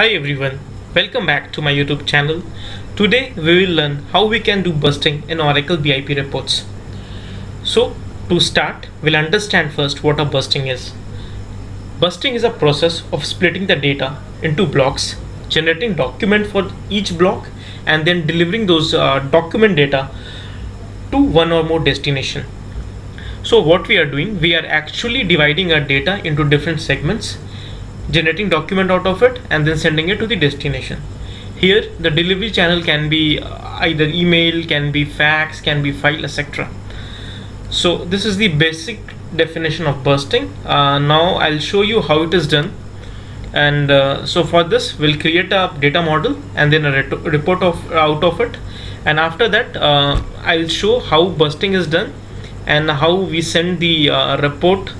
Hi everyone, welcome back to my YouTube channel. Today we will learn how we can do bursting in Oracle BIP reports. So to start, we'll understand first what a bursting is. Bursting is a process of splitting the data into blocks, generating document for each block and then delivering those uh, document data to one or more destination. So what we are doing, we are actually dividing our data into different segments generating document out of it and then sending it to the destination. Here the delivery channel can be uh, either email can be fax can be file etc so this is the basic definition of bursting. Uh, now I'll show you how it is done. And uh, so for this we'll create a data model and then a report of out of it. And after that uh, I'll show how bursting is done and how we send the uh, report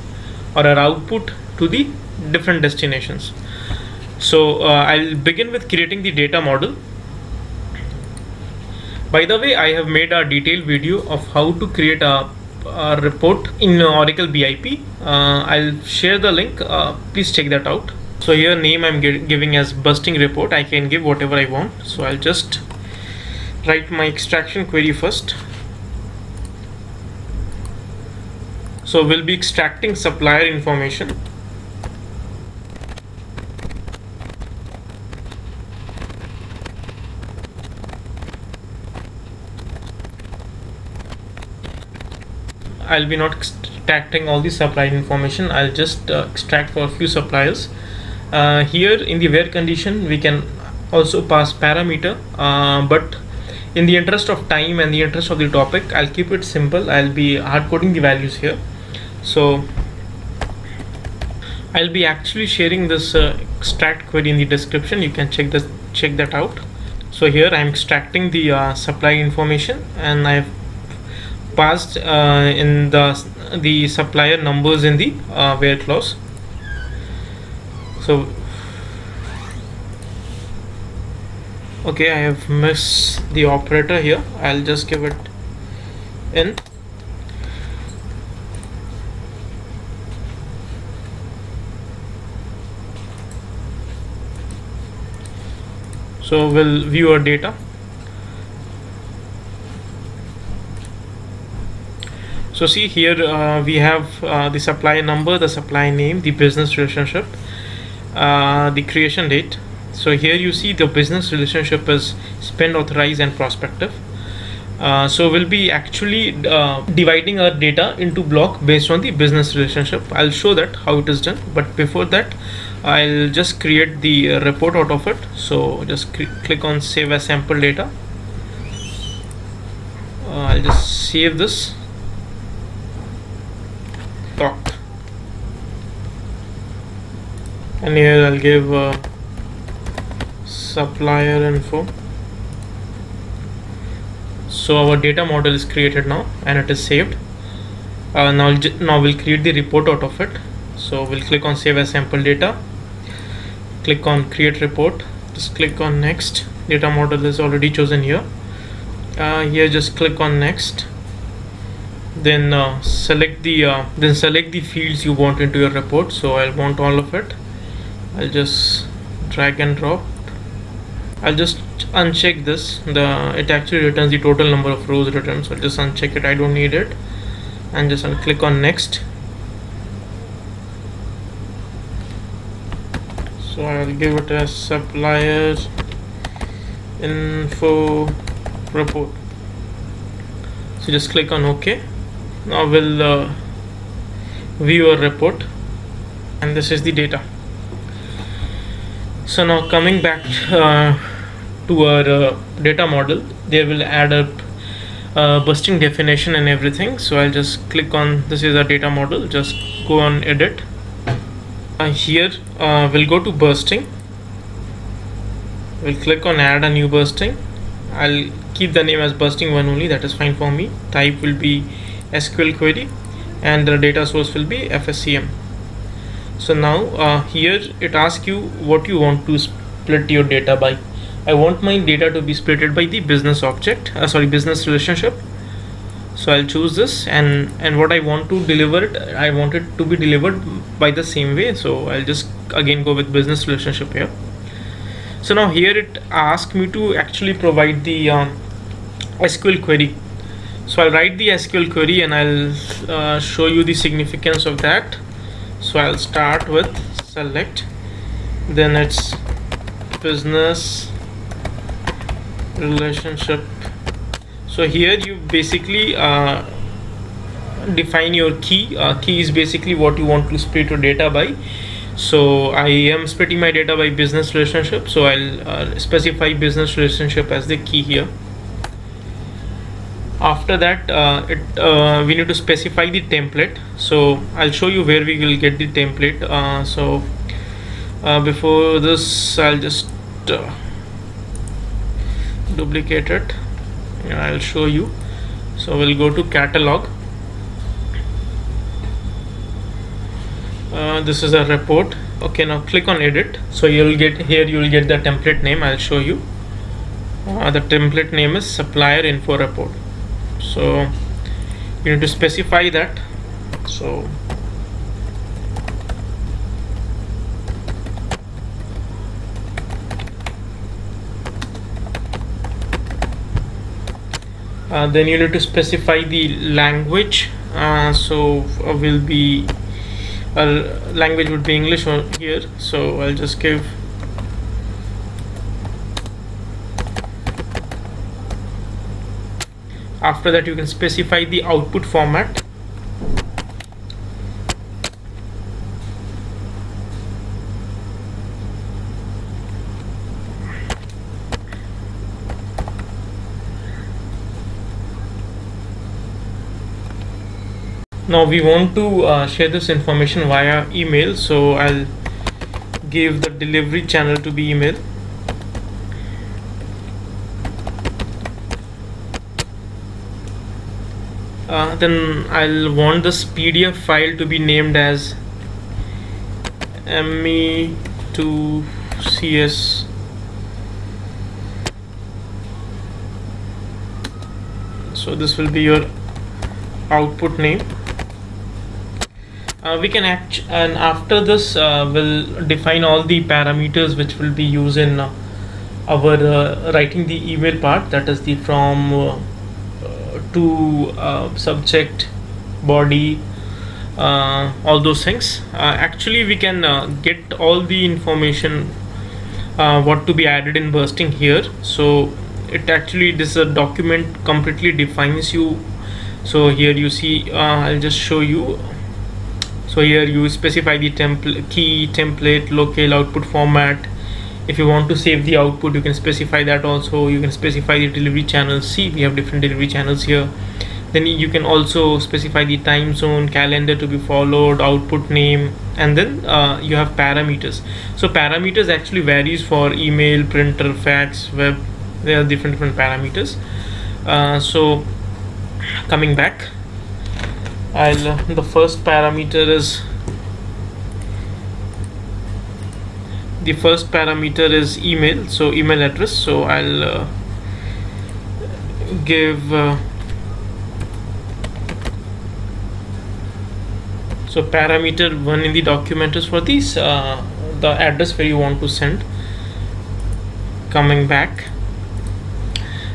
or our output to the different destinations. So uh, I'll begin with creating the data model. By the way I have made a detailed video of how to create a, a report in Oracle BIP uh, I'll share the link. Uh, please check that out. So here name I'm giving as bursting report. I can give whatever I want. So I'll just write my extraction query first. So we'll be extracting supplier information I'll be not extracting all the supply information. I'll just uh, extract for a few suppliers. Uh, here in the where condition we can also pass parameter uh, but in the interest of time and the interest of the topic I'll keep it simple. I'll be hard coding the values here. So I'll be actually sharing this uh, extract query in the description. You can check this check that out. So here I'm extracting the uh, supply information and I've passed uh, in the the supplier numbers in the uh, where clause so okay I have missed the operator here. I'll just give it in. So we'll view our data so see here uh, we have uh, the supply number the supply name the business relationship uh, the creation date. So here you see the business relationship is spend authorized and prospective. Uh, so we'll be actually uh, dividing our data into block based on the business relationship. I'll show that how it is done but before that I'll just create the uh, report out of it. So just click on save as sample data. I'll just save this and here I'll give uh, supplier info. So our data model is created now and it is saved. Uh, now now we'll create the report out of it. So we'll click on save as sample data. Click on create report. Just click on next. Data model is already chosen here. Uh, here just click on next. Then uh, select the uh, then select the fields you want into your report. So I'll want all of it I'll just drag and drop. I'll just uncheck this. The it actually returns the total number of rows returned so I'll just uncheck it. I don't need it. And just click on next. So I'll give it a supplier info report. So just click on OK. Now we'll uh, view a report. And this is the data so now coming back uh, to our uh, data model there will add up uh, bursting definition and everything. So I'll just click on this is a data model just go on edit. Uh, here uh, we'll go to bursting. We'll click on add a new bursting. I'll keep the name as bursting one only that is fine for me. Type will be SQL query and the data source will be FSCM so now uh, here it asks you what you want to split your data by. I want my data to be splitted by the business object uh, sorry business relationship. So I'll choose this and and what I want to deliver it I want it to be delivered by the same way. So I'll just again go with business relationship here. So now here it asks me to actually provide the um, SQL query. So I'll write the SQL query and I'll uh, show you the significance of that so I'll start with select. Then it's business relationship. So here you basically uh, define your key. Uh, key is basically what you want to split your data by. So I am splitting my data by business relationship. So I'll uh, specify business relationship as the key here after that uh, it, uh, we need to specify the template. So I'll show you where we will get the template. Uh, so uh, before this I'll just uh, duplicate it. I'll show you. So we'll go to catalog. Uh, this is a report. Okay now click on edit. So you'll get here you'll get the template name. I'll show you. The template name is supplier info report so you need to specify that. So uh, then you need to specify the language. Uh, so uh, will be uh, language would be English here. So I'll just give after that you can specify the output format. Now we want to uh, share this information via email so I'll give the delivery channel to be email uh, then I'll want this PDF file to be named as me2cs so this will be your output name. Uh, we can act and after this uh, we'll define all the parameters which will be used in uh, our writing the email part that is the from uh, to uh, subject body uh, all those things. Uh, actually we can uh, get all the information uh, what to be added in bursting here. So it actually this a document completely defines you. So here you see I'll just show you. So here you specify the template key template locale output format if you want to save the output you can specify that also. You can specify the delivery channels. See we have different delivery channels here. Then you can also specify the time zone calendar to be followed output name and then uh, you have parameters. So parameters actually varies for email printer fax web. There are different different parameters. Uh, so coming back I'll the first parameter is the first parameter is email so email address. So I'll uh, give uh, so parameter one in the document is for this uh, the address where you want to send. Coming back.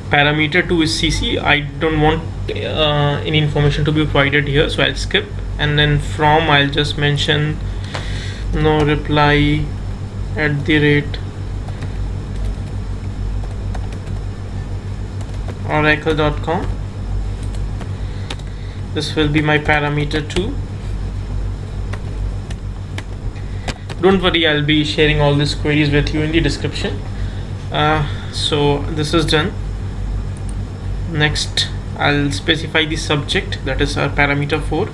Parameter 2 is cc I don't want uh, any information to be provided here so I'll skip. And then from I'll just mention no reply at the rate. Oracle.com this will be my parameter 2 don't worry I'll be sharing all these queries with you in the description. Uh, so this is done. Next I'll specify the subject that is our parameter 4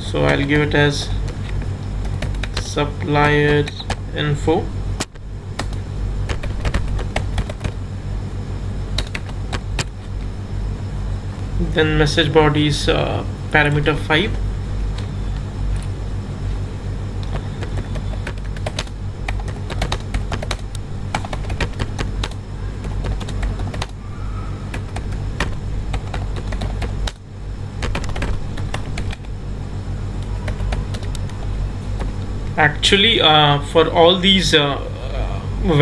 so I'll give it as supplier info. Then message body is uh, parameter 5 actually uh, for all these uh,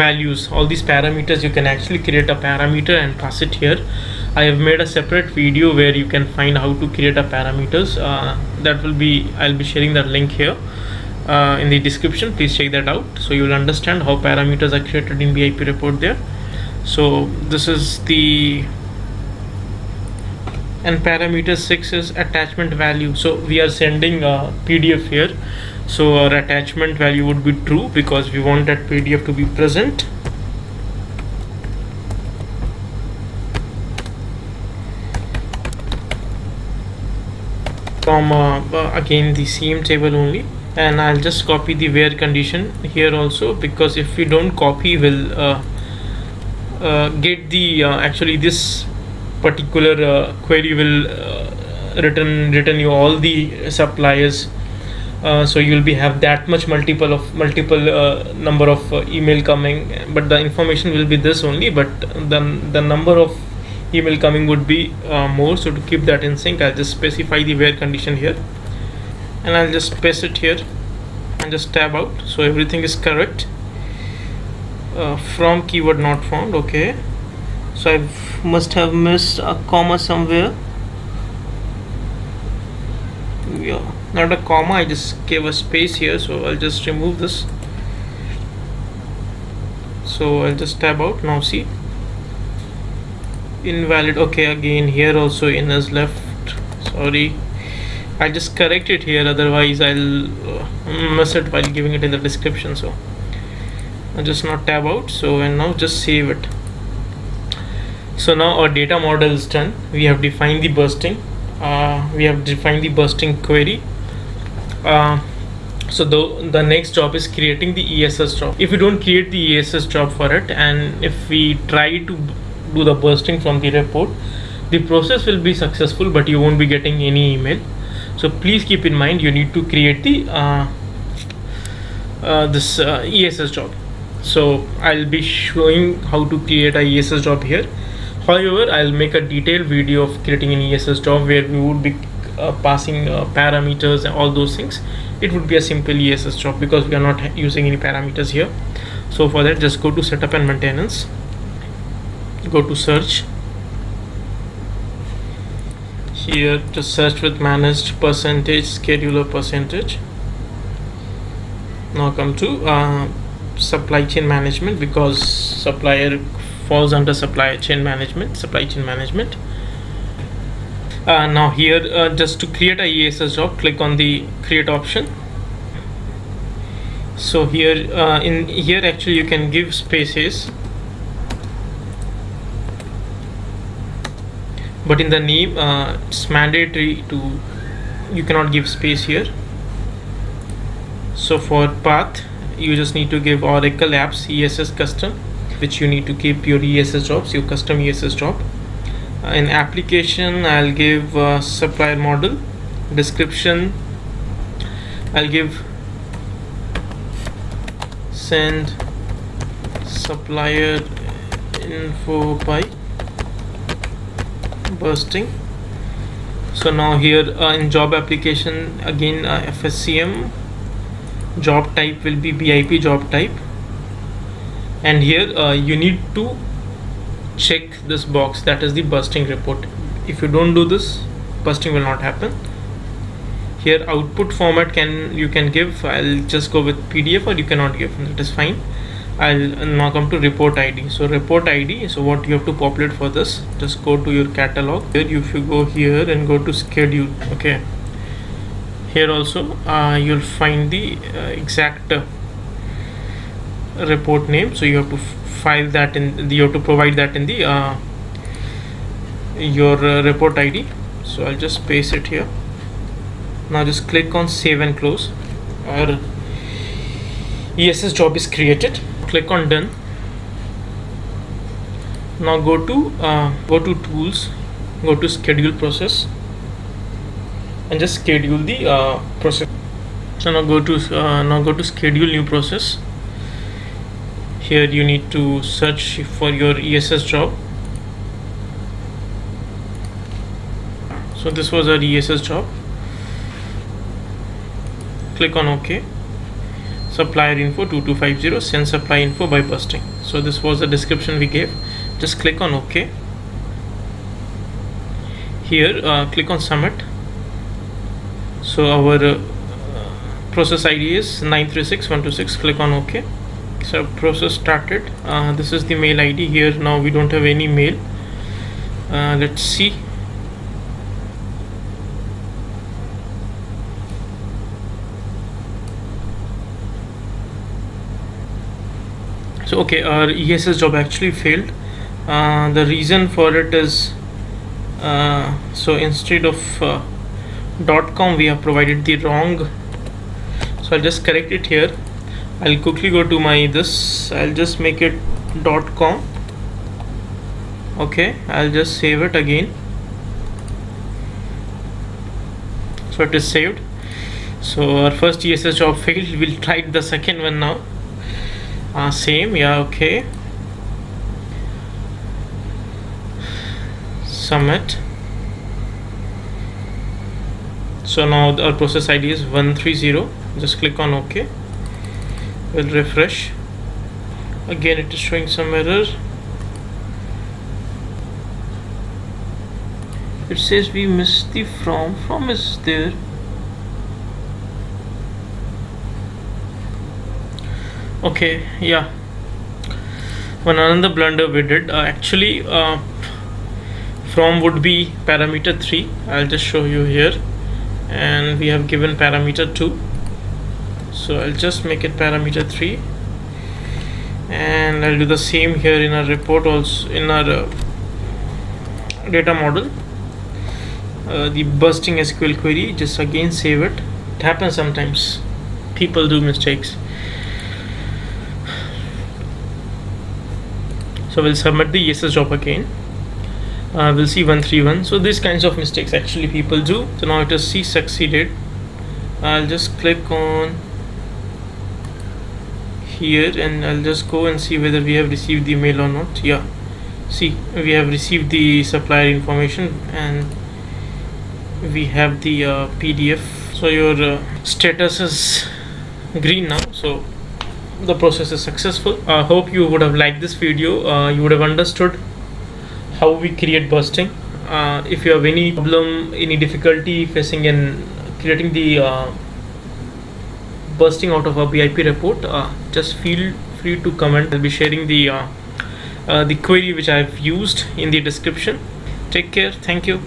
values all these parameters you can actually create a parameter and pass it here. I have made a separate video where you can find how to create a parameters. Uh, that will be I'll be sharing that link here. Uh, in the description please check that out. So you will understand how parameters are created in BIP report there. So this is the and parameter 6 is attachment value. So we are sending a PDF here so our attachment value would be true because we want that PDF to be present. Comma uh, again the same table only. And I'll just copy the where condition here also because if we don't copy we'll uh, uh, get the uh, actually this particular uh, query will uh, return return you all the suppliers uh, so you'll be have that much multiple of multiple uh, number of uh, email coming but the information will be this only but then the number of email coming would be uh, more. So to keep that in sync I'll just specify the where condition here and I'll just paste it here and just tab out. So everything is correct. From keyword not found okay. So I must have missed a comma somewhere. Yeah not a comma I just gave a space here so I'll just remove this. So I'll just tab out. Now see. Invalid. Okay again here also in is left. Sorry. I just correct it here otherwise I'll uh, miss it while giving it in the description so. I'll just not tab out so and now just save it. So now our data model is done. We have defined the bursting. Uh, we have defined the bursting query uh, so the the next job is creating the ESS job. If we don't create the ESS job for it and if we try to do the bursting from the report the process will be successful but you won't be getting any email. So please keep in mind you need to create the uh, uh, this uh, ESS job. So I'll be showing how to create a ESS job here. However I'll make a detailed video of creating an ESS job where we would be passing uh, parameters and all those things it would be a simple ESS job because we are not using any parameters here. So for that just go to setup and maintenance. Go to search. Here just search with managed percentage scheduler percentage. Now come to uh, supply chain management because supplier falls under supply chain management supply chain management uh, now here uh, just to create a ESS job click on the create option. So here uh, in here actually you can give spaces. But in the name uh, it's mandatory to you cannot give space here. So for path you just need to give Oracle apps ESS custom which you need to keep your ESS jobs your custom ESS job in application I'll give uh, supplier model. Description I'll give send supplier info by bursting. So now here uh, in job application again uh, FSCM job type will be BIP job type. And here uh, you need to check this box that is the bursting report. If you don't do this bursting will not happen. Here output format can you can give. I'll just go with PDF or you cannot give. That is fine. I'll now come to report ID so report ID so what you have to populate for this just go to your catalog. Here if you go here and go to schedule okay. Here also uh, you'll find the uh, exact report name so you have to file that in the, you have to provide that in the uh, your uh, report id so i'll just paste it here. Now just click on save and close. Our ess job is created. Click on done. Now go to uh, go to tools go to schedule process and just schedule the uh, process. So now go to uh, now go to schedule new process here you need to search for your ESS job. So this was our ESS job. Click on OK. Supplier info 2250 send supply info by bursting so this was the description we gave. Just click on ok. Here uh, click on submit. So our uh, process id is 936126 click on ok so process started. Uh, this is the mail id here now we don't have any mail. Uh, let's see. So okay our ESS job actually failed. Uh, the reason for it is uh, so instead of uh, .com we have provided the wrong so I'll just correct it here I'll quickly go to my this. I'll just make it dot .com. Okay I'll just save it again. So it is saved. So our first ESS job failed. We'll try the second one now. Uh, same. Yeah okay. Submit. So now our process id is 130 just click on ok we'll refresh. Again it is showing some error it says we missed the from from is there. Okay yeah. One another blunder we did. Uh, actually uh, from would be parameter 3 I'll just show you here. And we have given parameter 2 so I'll just make it parameter 3 and I'll do the same here in our report also in our uh, data model. Uh, the bursting SQL query just again save it. It happens sometimes. People do mistakes. So we'll submit the ESS job again. Uh, we'll see 131 so these kinds of mistakes actually people do. So now it is C succeeded. I'll just click on here and I'll just go and see whether we have received the mail or not. Yeah. See we have received the supplier information and we have the uh, PDF so your uh, status is green now so the process is successful. I hope you would have liked this video. Uh, you would have understood how we create bursting uh, if you have any problem any difficulty facing in creating the bursting out of our BIP report uh, just feel free to comment. I'll be sharing the uh, uh, the query which I've used in the description. Take care. Thank you